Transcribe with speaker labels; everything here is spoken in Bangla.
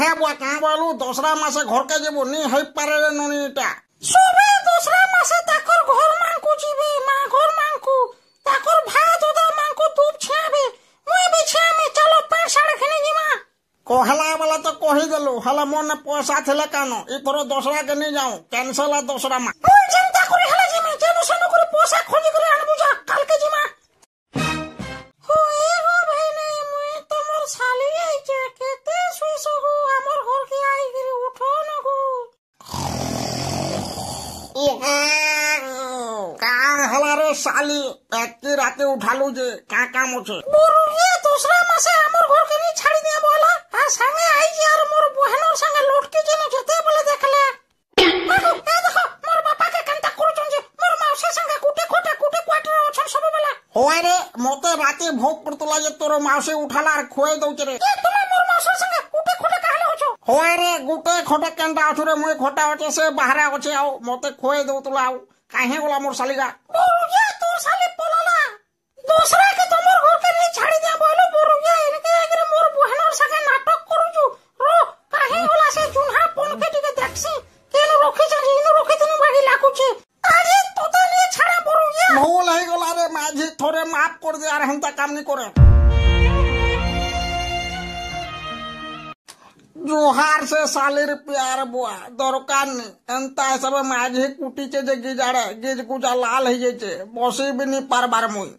Speaker 1: হে বুয়া কাঁ বলু দশরা মাসে ঘরকে যাব। নি হই পারে রে ননি এটা
Speaker 2: সবে দোসরা মাসে তাকর ঘর মাংকু জিবে মা ঘর মাংকু। তাকর ভাত ওদা মাংকু তুপ ছিয়াবে মুই বি ছিয়ামে চলো পাঁচ সাড়ে খেনে জিমা
Speaker 1: কহলা বালা তো কহি দেলু হলে মনে পয়সা থিলে কেন? ইথর দোসরা কে নি যাও ক্যান্সেল আর দশরা মা
Speaker 2: কাঁ
Speaker 1: হেলা রে শালি? একটি রাতে উঠালু যে কাঁ কাম আছে
Speaker 2: বড় গিয়ে দোসরা মাসে আমার ঘর কে নি ছাড়ি দিয়া বলা আর সঙ্গে আইছি আর মোর বহেনর সঙ্গে লটকে যেন যেতে বলে দেখলে।
Speaker 1: মতে রাতে ভোগ পড়তলা যে তোর মাউসে উঠালা আর খুয়াই দউছে রে।
Speaker 2: কাহলে হছো
Speaker 1: হয় রে গুটে খটে কেনটা অছু রে মুই খটা অছে সে বাহারে অছে আও মতে খুয়াই দউতলা আও কাহে গলা মোর শালিগা
Speaker 2: গিয়ে তোর শালি পলালা দোসরা কে তোমার ঘর কে নি ছাড়ি দিয়া বলো বড় গিয়ে এনেকে আগরে মোর বহেনর সঙ্গে নাটক করুছু রো কাহে গলা সে জুনহা পনকে টিকে দেখছি কেন রখিছ ইনু রখিতনি বাড়ি লাগুছে আরে তোতা নিয়ে ছাড়া বড় গিয়া
Speaker 1: ভুল হয়ে গলা রে মাঝি থরে মাফ করে দে আর হেনতা কাম নি করে জোহার সে সালির প্যার বোয়া দরকার নেই এনতা হিসাবে মাঝি কুটিছে যে গিজাড়ে গিজ গুজা লাল হয়ে যাইছে বসিবিনি পারবার মুই